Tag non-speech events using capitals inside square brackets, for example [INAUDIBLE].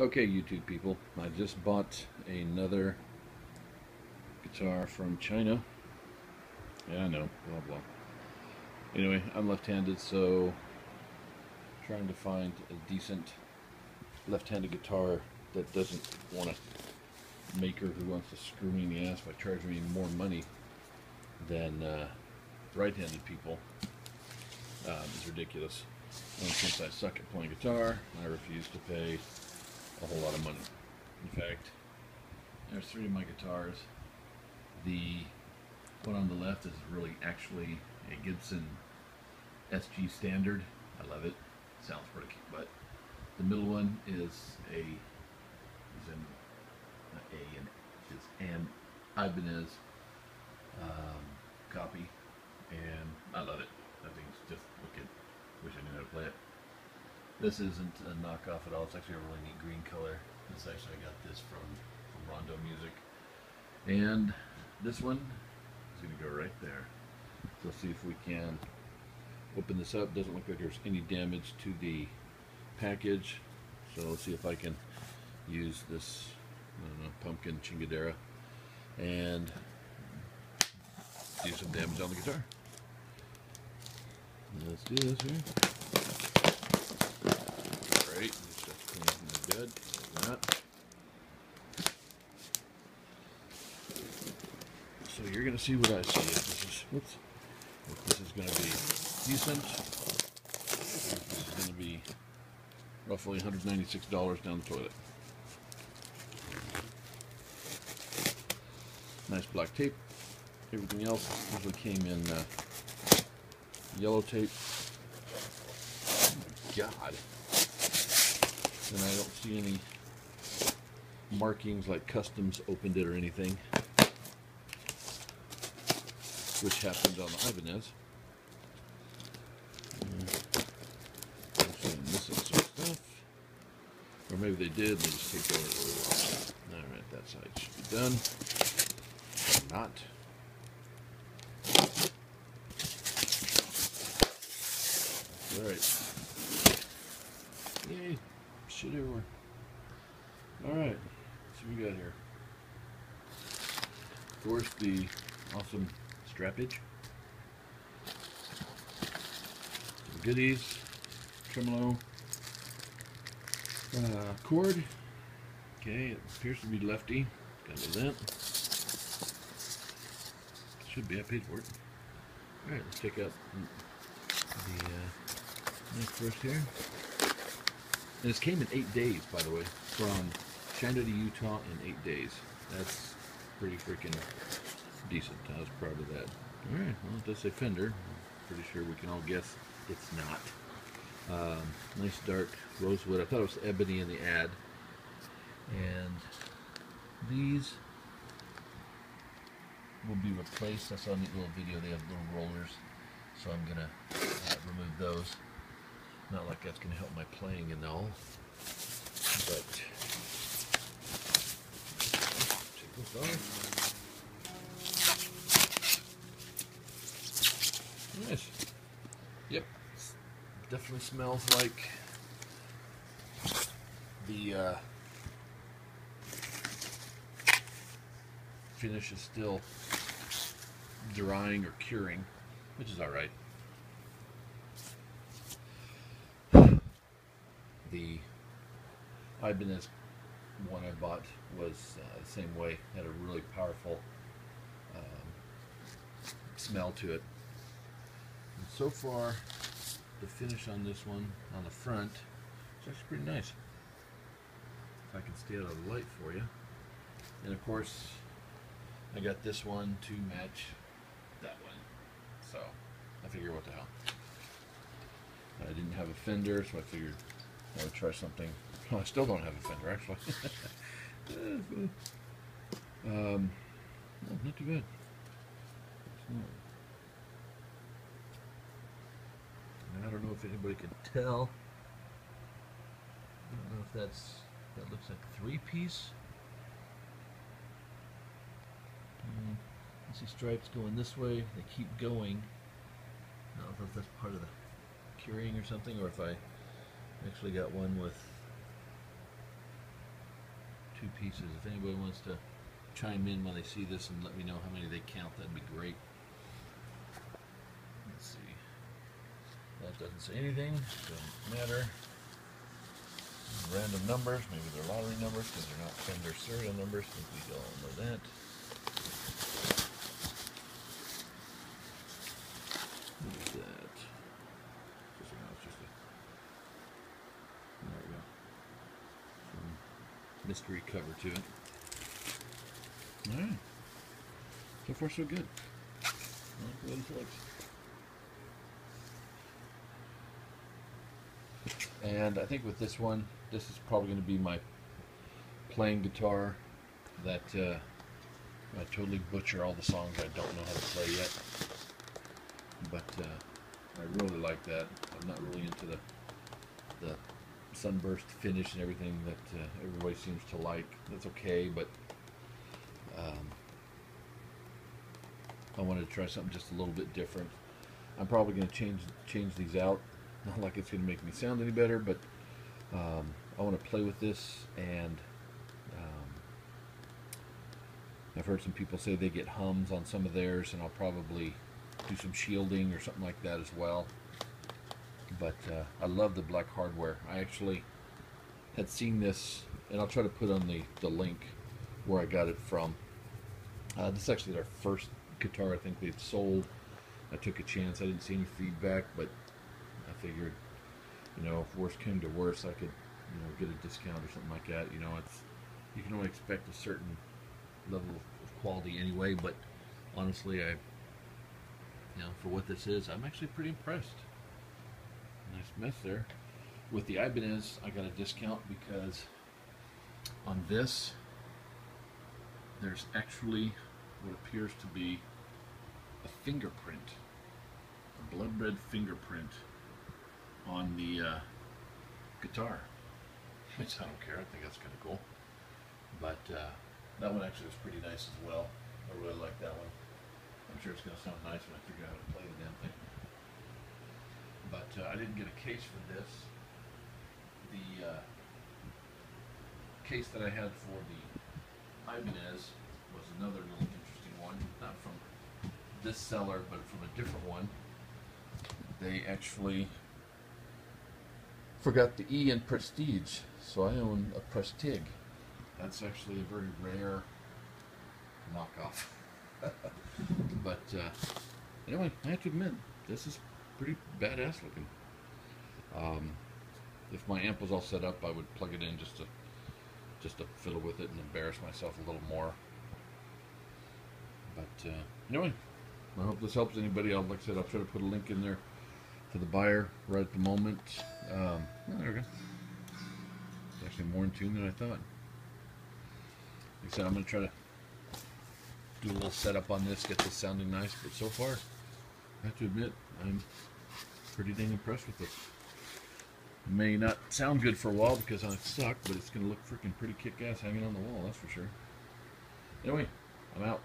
Okay, YouTube people, I just bought another guitar from China. Yeah, I know, blah blah. Anyway, I'm left-handed, so trying to find a decent left-handed guitar that doesn't want a maker who wants to screw me in the ass by charging me more money than uh, right-handed people um, is ridiculous. And since I suck at playing guitar, I refuse to pay a whole lot of money. In fact, there's three of my guitars. The one on the left is really actually a Gibson SG Standard. I love it. Sounds pretty cute. But the middle one is a is an a and is an Ibanez um, copy, and I love it. I think it's just wicked. Wish I knew how to play it. This isn't a knockoff at all. It's actually a really neat green color. This actually I got this from, from Rondo Music. And this one is going to go right there. So see if we can open this up. Doesn't look like there's any damage to the package. So let's see if I can use this know, pumpkin chingadera and do some damage on the guitar. Let's do this here It's just good. That. So you're going to see what I see. If this is, whoops, if this is to be decent, this is to be roughly $196 down the toilet. Nice black tape. Everything else usually came in uh, yellow tape. Oh God and I don't see any markings like customs opened it or anything. Which happened on the Ibanez. Or maybe they did they just take over alright that side should be done. Or not alright shit everywhere. Alright, see what we got here. Of course, the awesome strappage. Some goodies, tremolo, uh, cord. Okay, it appears to be lefty. Got a lint. Should be, I paid for it. Alright, let's check out the uh, neck first here. And this came in eight days, by the way, from China to Utah in eight days. That's pretty freaking decent. I was proud of that. All right, well, it does say Fender. Pretty sure we can all guess it's not. Um, nice dark rosewood. I thought it was ebony in the ad. And these will be replaced. I saw a neat little video. They have little rollers. So I'm going to uh, remove those. Not like that's going to help my playing and all, but take this off. Nice. Yep. Definitely smells like the uh, finish is still drying or curing, which is alright. the Ibanez one I bought was uh, the same way. Had a really powerful um, smell to it. And so far, the finish on this one on the front is actually pretty nice. If I can stay out of the light for you. And of course, I got this one to match that one. So, I figure what the hell. I didn't have a fender, so I figured I would try something. [LAUGHS] Oh, I still don't have a fender, actually. [LAUGHS] um, no, not too bad. I don't know if anybody can tell. I don't know if that's that looks like three piece. Mm, I see stripes going this way. They keep going. I don't know if that's part of the curing or something, or if I Actually got one with two pieces. If anybody wants to chime in when they see this and let me know how many they count, that'd be great. Let's see. That doesn't say anything. Doesn't matter. Random numbers. Maybe they're lottery numbers because they're not Fender serial numbers. Think we all know that. What is that? Just, no, it's just a, there we go. Some mystery cover to it. Alright. So far so good. I like the way looks. And I think with this one, this is probably going to be my playing guitar that uh, I totally butcher all the songs I don't know how to play yet. But uh, I really like that. I'm not really into the the sunburst finish and everything that uh, everybody seems to like. That's okay, but um, I wanted to try something just a little bit different. I'm probably going to change change these out. [LAUGHS] Not like it's going to make me sound any better, but um, I want to play with this and um, I've heard some people say they get hums on some of theirs and I'll probably do some shielding or something like that as well but uh, I love the black hardware I actually had seen this and I'll try to put on the, the link where I got it from uh, this is actually their first guitar I think they've sold I took a chance I didn't see any feedback but I figured you know, if worse came to worse, I could, you know, get a discount or something like that. You know, it's you can only expect a certain level of quality anyway. But honestly, I, you know, for what this is, I'm actually pretty impressed. Mess there. With the Ibanez, I got a discount because on this, there's actually what appears to be a fingerprint, a blood red fingerprint on the uh, guitar, [LAUGHS] which I don't care. I think that's kind of cool. But uh, that one actually was pretty nice as well. I really like that one. I'm sure it's going to sound nice when I figure out how to play the damn thing. But uh, I didn't get a case for this. The uh, case that I had for the Ibanez was another little interesting one, not from this seller, but from a different one. They actually Forgot the E in Prestige, so I own a Prestig. That's actually a very rare knockoff. [LAUGHS] but uh, anyway, I have to admit, this is pretty badass looking. Um, if my amp was all set up, I would plug it in just to just to fiddle with it and embarrass myself a little more. But uh, anyway, I hope this helps anybody. I'll, like I said, I'll try to put a link in there to the buyer right at the moment. Um, oh, there we go. It's actually more in tune than I thought. Like I said, I'm going to try to do a little setup on this, get this sounding nice, but so far, I have to admit, I'm pretty dang impressed with this. It may not sound good for a while because I suck, but it's going to look freaking pretty kick-ass hanging on the wall, that's for sure. Anyway, I'm out.